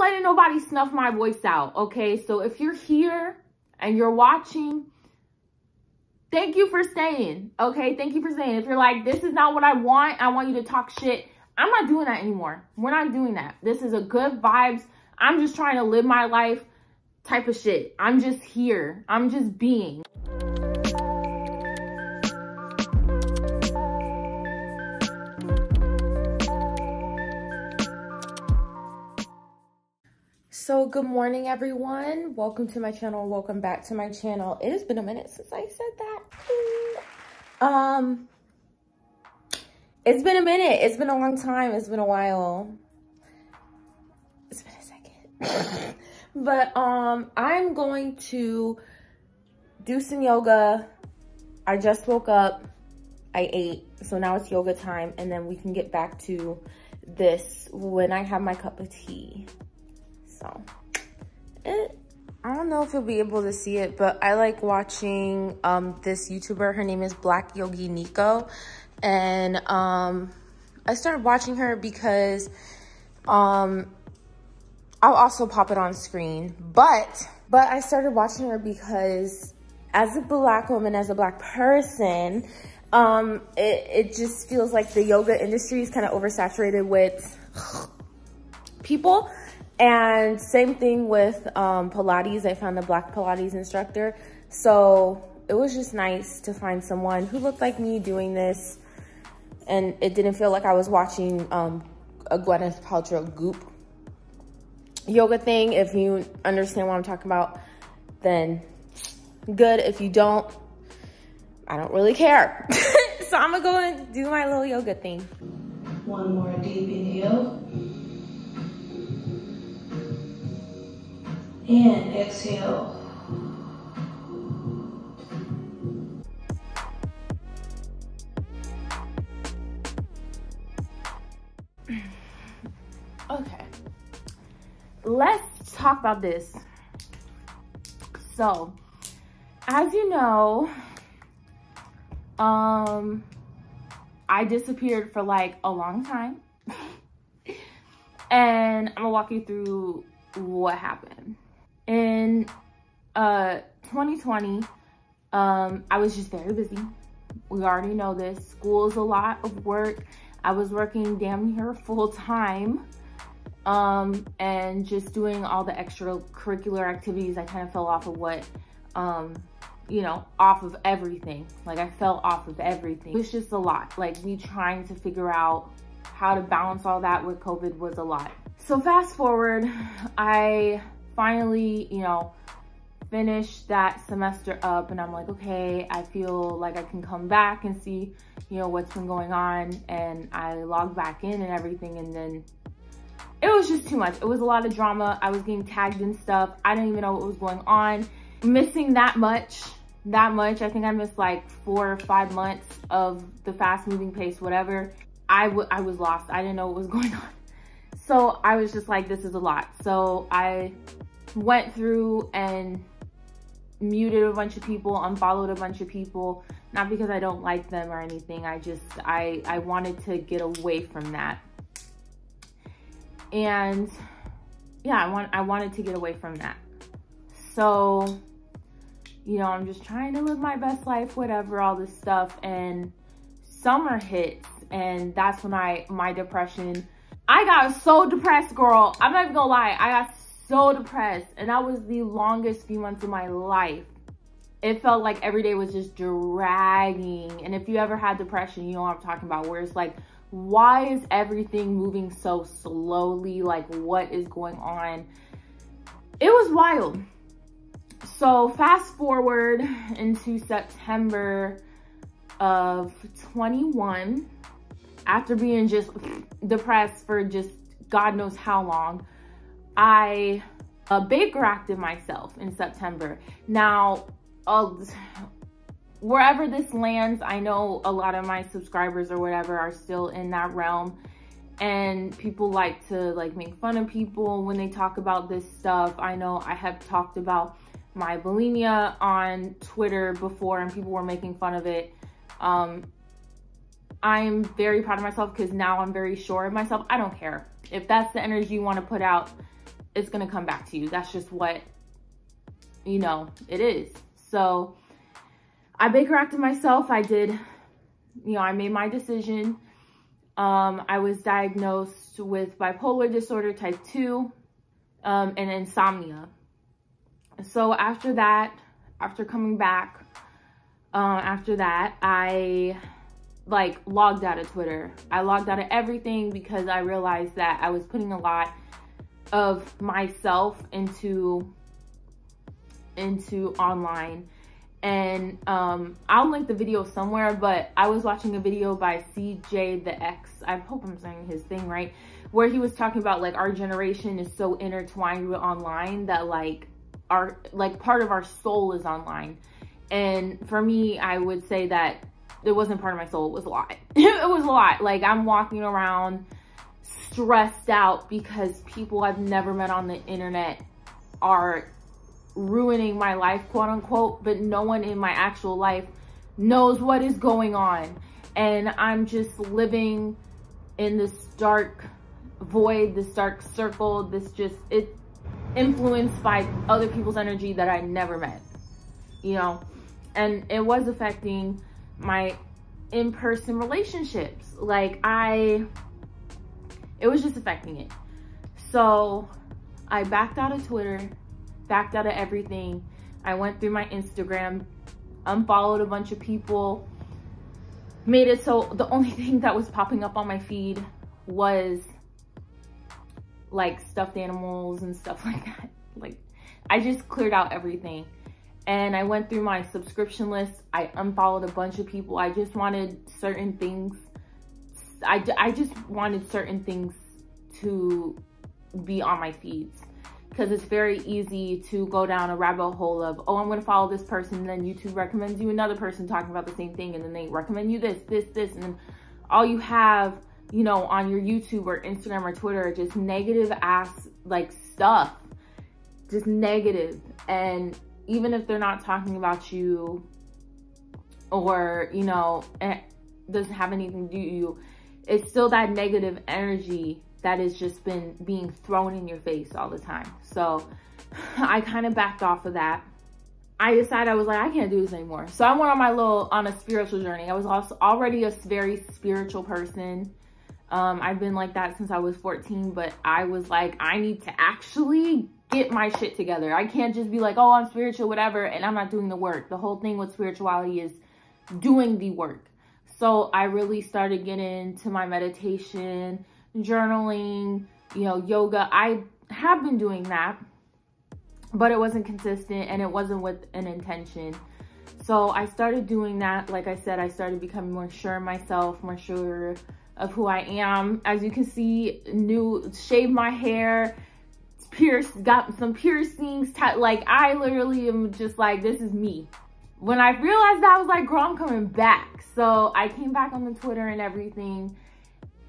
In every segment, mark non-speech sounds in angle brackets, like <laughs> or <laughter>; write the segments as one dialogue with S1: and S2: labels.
S1: letting nobody snuff my voice out, okay? So if you're here and you're watching, thank you for staying, okay? Thank you for staying. If you're like, this is not what I want, I want you to talk shit, I'm not doing that anymore. We're not doing that. This is a good vibes. I'm just trying to live my life type of shit. I'm just here. I'm just being. So good morning everyone. Welcome to my channel. Welcome back to my channel. It has been a minute since I said that. Um It's been a minute. It's been a long time. It's been a while. It's been a second. <laughs> but um I'm going to do some yoga. I just woke up. I ate. So now it's yoga time and then we can get back to this when I have my cup of tea. So it, I don't know if you'll be able to see it, but I like watching um, this YouTuber. Her name is Black Yogi Nico. And um, I started watching her because um, I'll also pop it on screen. But, but I started watching her because as a black woman, as a black person, um, it, it just feels like the yoga industry is kind of oversaturated with people and same thing with um, Pilates. I found a black Pilates instructor. So it was just nice to find someone who looked like me doing this. And it didn't feel like I was watching um, a Gwyneth Paltrow goop yoga thing. If you understand what I'm talking about, then good. If you don't, I don't really care. <laughs> so I'm gonna go and do my little yoga thing.
S2: One more deep inhale. And exhale.
S1: Okay. Let's talk about this. So, as you know, um, I disappeared for like a long time. <laughs> and I'm gonna walk you through what happened in uh 2020 um i was just very busy. We already know this. School is a lot of work. I was working damn near full time um and just doing all the extracurricular activities. I kind of fell off of what um you know off of everything. Like i fell off of everything. It was just a lot. Like me trying to figure out how to balance all that with covid was a lot. So fast forward i finally, you know, finish that semester up and I'm like, okay, I feel like I can come back and see, you know, what's been going on. And I logged back in and everything. And then it was just too much. It was a lot of drama. I was getting tagged in stuff. I didn't even know what was going on. Missing that much, that much. I think I missed like four or five months of the fast moving pace, whatever. I, I was lost. I didn't know what was <laughs> going on. So I was just like, this is a lot. So I went through and muted a bunch of people, unfollowed a bunch of people, not because I don't like them or anything. I just, I, I wanted to get away from that. And yeah, I want, I wanted to get away from that. So, you know, I'm just trying to live my best life, whatever, all this stuff. And summer hits and that's when I, my depression, I got so depressed, girl. I'm not even gonna lie. I got so depressed. And that was the longest few months of my life. It felt like every day was just dragging. And if you ever had depression, you know what I'm talking about, where it's like, why is everything moving so slowly? Like, what is going on? It was wild. So, fast forward into September of 21, after being just depressed for just God knows how long, I uh, Baker acted myself in September. Now, wherever this lands, I know a lot of my subscribers or whatever are still in that realm. And people like to like make fun of people when they talk about this stuff. I know I have talked about my bulimia on Twitter before and people were making fun of it. Um, I'm very proud of myself because now I'm very sure of myself. I don't care. If that's the energy you want to put out, it's going to come back to you. That's just what, you know, it is. So I Baker acted myself. I did, you know, I made my decision. Um, I was diagnosed with bipolar disorder type 2 um, and insomnia. So after that, after coming back, um, after that, I like logged out of Twitter. I logged out of everything because I realized that I was putting a lot of myself into into online and um, I'll link the video somewhere, but I was watching a video by CJ the X. I hope I'm saying his thing right, where he was talking about like our generation is so intertwined with online that like our like part of our soul is online. And for me, I would say that it wasn't part of my soul, it was a lot. <laughs> it was a lot. Like I'm walking around stressed out because people I've never met on the internet are ruining my life, quote unquote, but no one in my actual life knows what is going on. And I'm just living in this dark void, this dark circle, this just, it influenced by other people's energy that I never met, you know? And it was affecting my in-person relationships. Like I, it was just affecting it. So I backed out of Twitter backed out of everything. I went through my Instagram, unfollowed a bunch of people, made it so the only <laughs> thing that was popping up on my feed was like stuffed animals and stuff <laughs> like that. Like I just cleared out everything. And I went through my subscription list. I unfollowed a bunch of people. I just wanted certain things. I, I just wanted certain things to be on my feeds because it's very easy to go down a rabbit hole of, oh, I'm going to follow this person. And then YouTube recommends you another person talking about the same thing. And then they recommend you this, this, this. And all you have, you know, on your YouTube or Instagram or Twitter, just negative ass like stuff, just negative. And even if they're not talking about you or, you know, it doesn't have anything to do you, it's still that negative energy that has just been being thrown in your face all the time. So <sighs> I kind of backed off of that. I decided I was like, I can't do this anymore. So I went on my little, on a spiritual journey. I was also already a very spiritual person. Um, I've been like that since I was 14, but I was like, I need to actually get my shit together. I can't just be like, oh, I'm spiritual, whatever, and I'm not doing the work. The whole thing with spirituality is doing the work. So I really started getting into my meditation, journaling, you know, yoga. I have been doing that, but it wasn't consistent and it wasn't with an intention. So I started doing that. Like I said, I started becoming more sure of myself, more sure of who I am. As you can see, new shaved my hair, pierced, got some piercings. Like I literally am just like, this is me. When I realized that, I was like, girl, I'm coming back. So I came back on the Twitter and everything.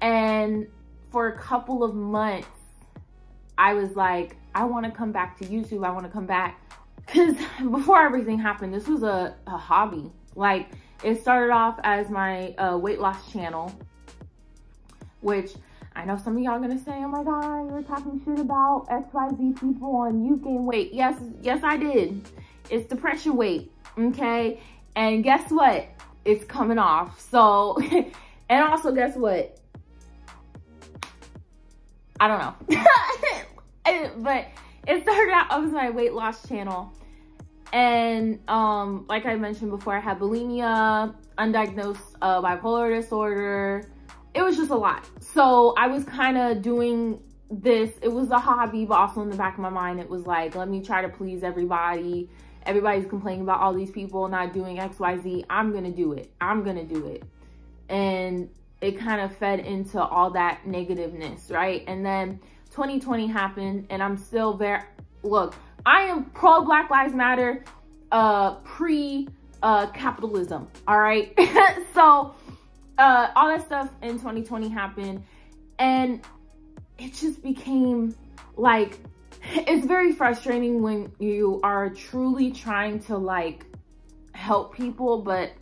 S1: And for a couple of months, I was like, I want to come back to YouTube. I want to come back. Because <laughs> before everything happened, this was a, a hobby. Like, it started off as my uh, weight loss channel, which I know some of y'all gonna say, oh my God, you're talking shit about XYZ people and you gain weight. Yes, yes, I did. It's depression weight, okay? And guess what? It's coming off. So, <laughs> and also guess what? I don't know. <laughs> but it started out as my weight loss channel. And um, like I mentioned before, I had bulimia, undiagnosed uh, bipolar disorder. It was just a lot. So I was kind of doing this. It was a hobby, but also in the back of my mind, it was like, let me try to please everybody. Everybody's complaining about all these people not doing X, Y, Z. I'm going to do it. I'm going to do it. And it kind of fed into all that negativeness, right? And then 2020 happened and I'm still there. look, I am pro Black Lives Matter, uh, pre uh, capitalism, all right? <laughs> so uh, all that stuff in 2020 happened and it just became like, it's very frustrating when you are truly trying to like help people, but,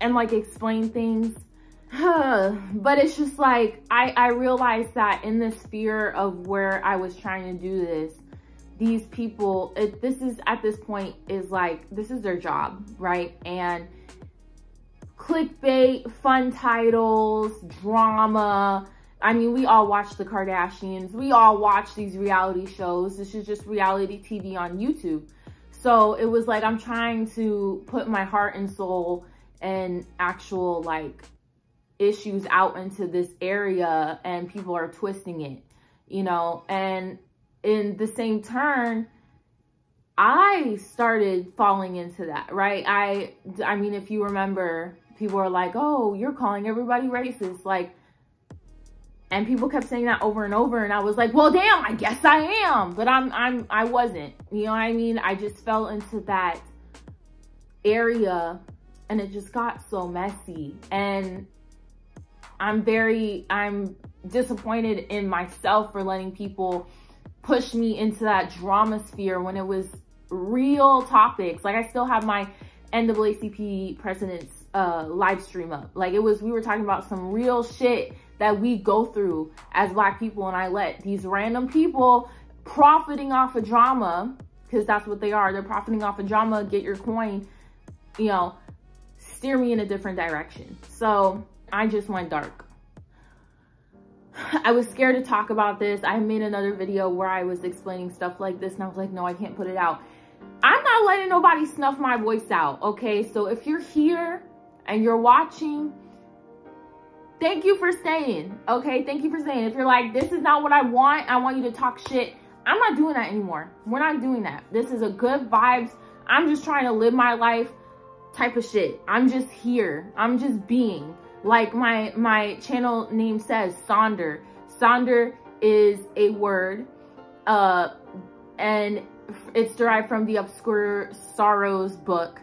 S1: and like explain things <sighs> but it's just like I, I realized that in this fear of where I was trying to do this, these people, it, this is at this point is like, this is their job, right? And clickbait, fun titles, drama. I mean, we all watch the Kardashians. We all watch these reality shows. This is just reality TV on YouTube. So it was like, I'm trying to put my heart and soul and actual like issues out into this area and people are twisting it, you know, and in the same turn, I started falling into that, right? I, I mean, if you remember, people are like, oh, you're calling everybody racist. Like, and people kept saying that over and over. And I was like, well, damn, I guess I am. But I'm, I'm, I wasn't, you know what I mean? I just fell into that area and it just got so messy. And I'm very, I'm disappointed in myself for letting people push me into that drama sphere when it was real topics. Like I still have my NAACP president's uh, live stream up. Like it was, we were talking about some real shit that we go through as black people. And I let these random people profiting off of drama, because that's what they are. They're profiting off of drama, get your coin, you know, steer me in a different direction. So I just went dark. I was scared to talk about this. I made another video where I was explaining stuff like this and I was like, no, I can't put it out. I'm not letting nobody snuff my voice out, okay? So if you're here and you're watching, thank you for staying, okay? Thank you for staying. If you're like, this is not what I want, I want you to talk shit, I'm not doing that anymore. We're not doing that. This is a good vibes. I'm just trying to live my life type of shit. I'm just here. I'm just being. Like my, my channel name says, Sonder. Sonder is a word, uh, and it's derived from the Obscure Sorrows book,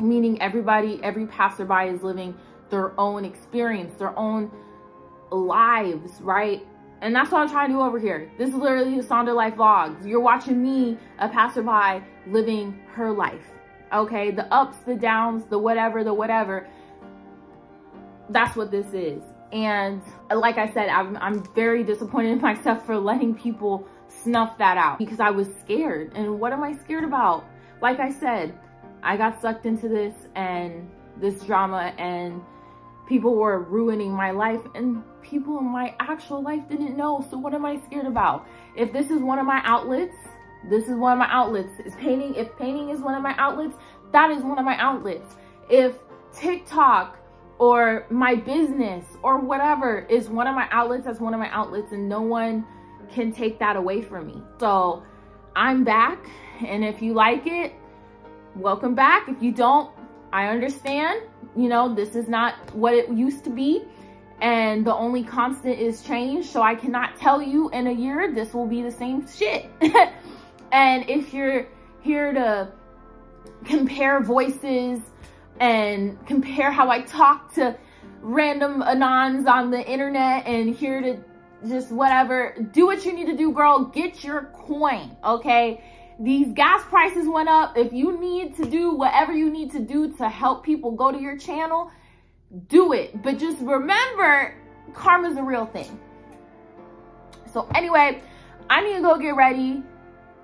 S1: meaning everybody, every passerby is living their own experience, their own lives, right? And that's what I'm trying to do over here. This is literally the Sonder Life Vlogs. You're watching me, a passerby, living her life. Okay, the ups, the downs, the whatever, the whatever. That's what this is. And like I said, I'm, I'm very disappointed in myself for letting people snuff that out because I was scared. And what am I scared about? Like I said, I got sucked into this and this drama and people were ruining my life and people in my actual life didn't know. So what am I scared about? If this is one of my outlets, this is one of my outlets. Is painting, if painting is one of my outlets, that is one of my outlets. If TikTok or my business or whatever is one of my outlets, that's one of my outlets and no one can take that away from me. So I'm back and if you like it, welcome back. If you don't, I understand. You know, this is not what it used to be and the only constant is change. So I cannot tell you in a year this will be the same shit. <laughs> and if you're here to compare voices and compare how I talk to random anons on the internet and here to just whatever, do what you need to do, girl. Get your coin, okay? These gas prices went up. If you need to do whatever you need to do to help people go to your channel, do it. But just remember, karma's a real thing. So anyway, I need to go get ready.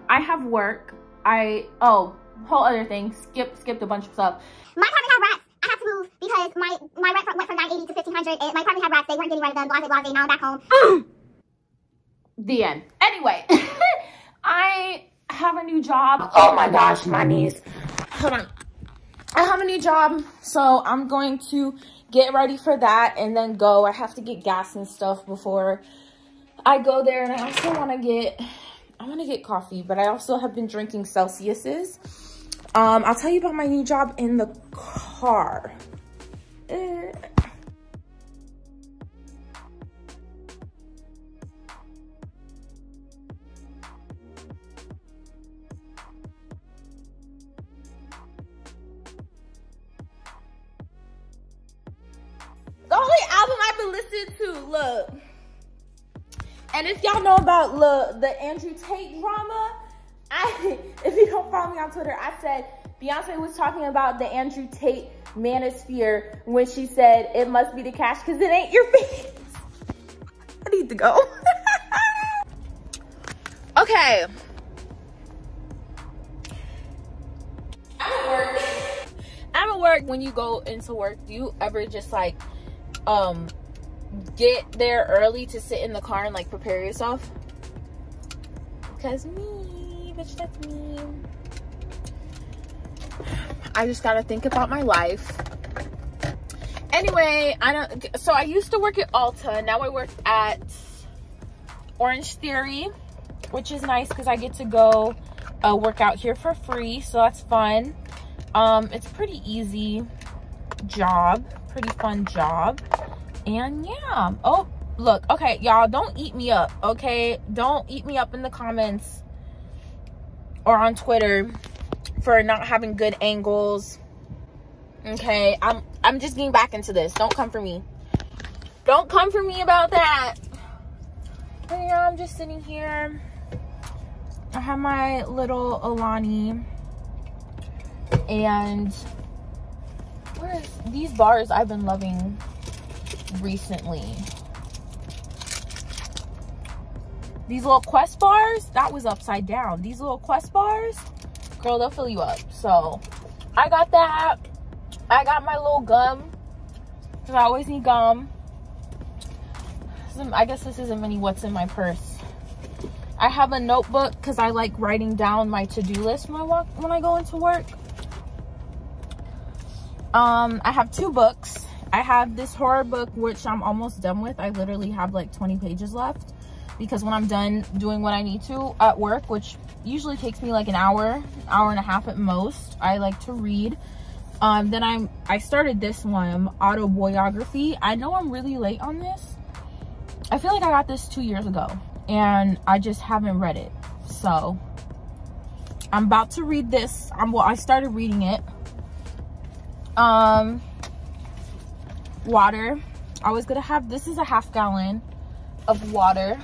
S1: I have work. I, oh, whole other thing. Skip, skipped a bunch of stuff.
S3: My apartment had rats. I had to move because my, my rent went from 980 to 1500 My apartment had rats. They weren't getting rid of them. Blase, blase. Now I'm back home.
S1: the end. Anyway, <laughs> I have a new job. Oh my gosh, my knees. Hold on. I have a new job, so I'm going to get ready for that and then go. I have to get gas and stuff before I go there. And I also want to get, I want to get coffee, but I also have been drinking Celsius's. Um, I'll tell you about my new job in the car. Eh. Been listening to, look. And if y'all know about look, the Andrew Tate drama, I <laughs> if you don't follow me on Twitter, I said Beyonce was talking about the Andrew Tate manosphere when she said it must be the cash because it ain't your face. <laughs> I need to go. <laughs> okay. I'm at work. I'm at work. When you go into work, do you ever just like um get there early to sit in the car and like prepare yourself? Because me, bitch, that's me. I just gotta think about my life. Anyway, I don't. So I used to work at Ulta. Now I work at Orange Theory, which is nice because I get to go uh, work out here for free. So that's fun. Um, it's pretty easy job, pretty fun job, and yeah. Oh, look. Okay, y'all, don't eat me up. Okay, don't eat me up in the comments or on Twitter for not having good angles. Okay, I'm I'm just getting back into this. Don't come for me. Don't come for me about that. But yeah, I'm just sitting here. I have my little Alani and what is these bars I've been loving recently. These little quest bars, that was upside down. These little quest bars, girl, they'll fill you up. So I got that. I got my little gum because I always need gum. I guess this isn't many what's in my purse. I have a notebook because I like writing down my to-do list when I walk when I go into work. Um, I have two books. I have this horror book which I'm almost done with. I literally have like 20 pages left because when I'm done doing what I need to at work, which usually takes me like an hour, hour and a half at most. I like to read. Um, then I'm I started this one, autobiography. I know I'm really late on this. I feel like I got this two years ago and I just haven't read it. So I'm about to read this. I'm well, I started reading it. Um water. I was gonna have this is a half gallon of water.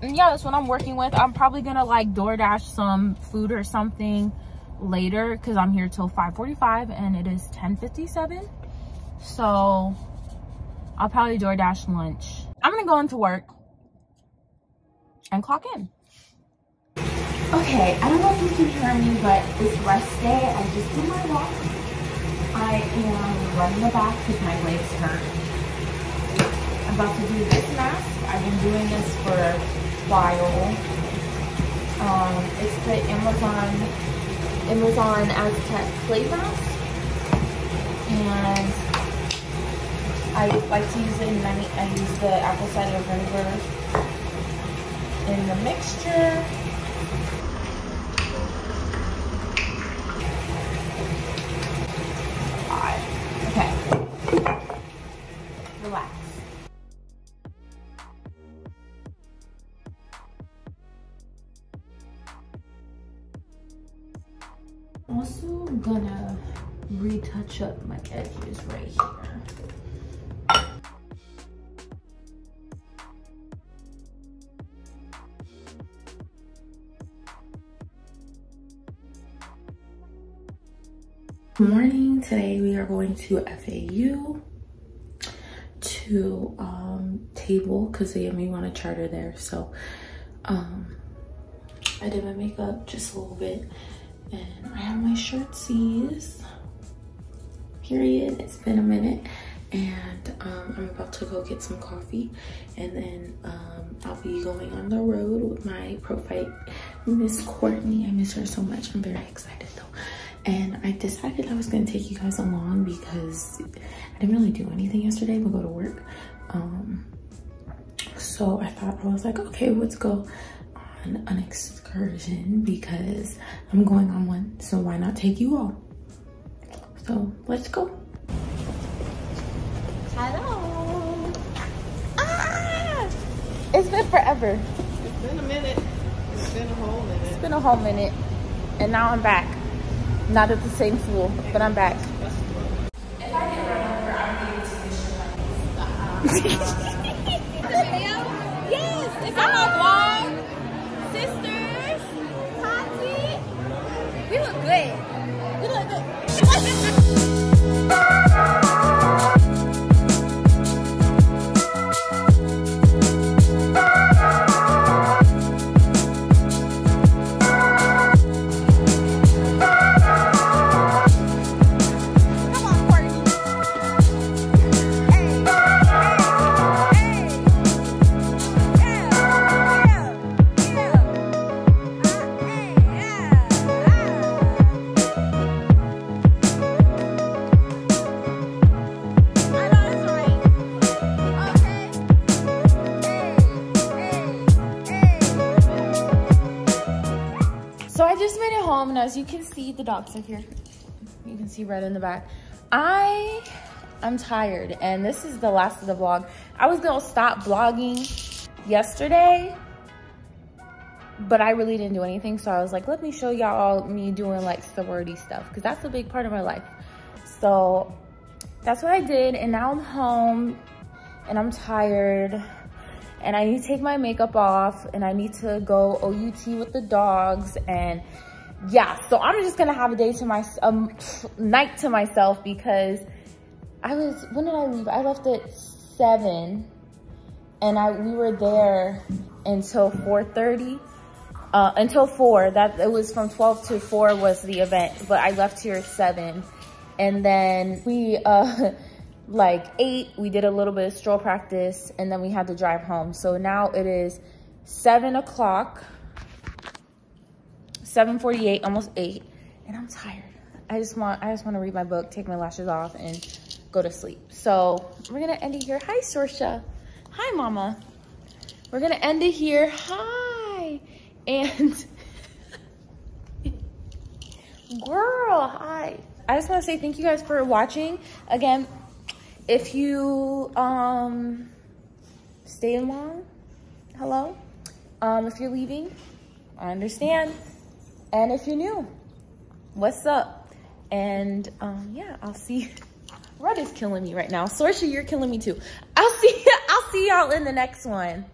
S1: And yeah that's what i'm working with. I'm probably gonna like doordash some food or something later because i'm here till 5:45 and it is 10:57 so i'll probably doordash lunch. I'm gonna go into work and clock in. Okay i don't know if you can hear me but it's rest day i just did my walk i am running the back because my legs hurt i'm about to do this mask i've been doing this for a while. Um, it's the Amazon Amazon Aztec clay mask. And I like to use it in many, I use the apple cider vinegar in the mixture. Also gonna retouch up my edges right here. Good morning. Today we are going to FAU to um, table because they we want to charter there. So um, I did my makeup just a little bit and I have my shirtsies. Period. It's been a minute. And um, I'm about to go get some coffee. And then um, I'll be going on the road with my prophyte Miss Courtney. I miss her so much. I'm very excited though. And I decided I was going to take you guys along because I didn't really do anything yesterday but go to work. Um, so I thought, I was like, okay, let's go on an excursion because I'm going on one. So why not take you all? So let's go. Hello. Ah! It's been forever.
S4: It's been a minute. It's been a whole minute.
S1: It's been a whole minute. And now I'm back. Not at the same school, but I'm back. If I can remember, I'm able to <laughs> and as you can see, the dogs are here. You can see red in the back. I, I'm tired and this is the last of the vlog. I was gonna stop vlogging yesterday, but I really didn't do anything. So I was like, let me show y'all me doing like sorority stuff because that's a big part of my life. So that's what I did. And now I'm home and I'm tired and I need to take my makeup off and I need to go OUT with the dogs and yeah, so I'm just gonna have a day to my, um, night to myself because I was, when did I leave? I left at seven and I, we were there until 4.30, uh, until four, that it was from 12 to four was the event, but I left here at seven. And then we, uh, <laughs> like eight, we did a little bit of stroll practice and then we had to drive home. So now it is seven o'clock, 7.48, almost eight, and I'm tired. I just want, I just want to read my book, take my lashes off and go to sleep. So we're going to end it here. Hi, Sorsha. Hi, mama. We're going to end it here. Hi. And <laughs> girl, hi. I just want to say thank you guys for watching. Again, if you um stay long, hello. Um, if you're leaving, I understand. And if you're new, what's up? And um, yeah, I'll see. <laughs> Red is killing me right now. Sorsha, you're killing me too. I'll see. <laughs> I'll see y'all in the next one.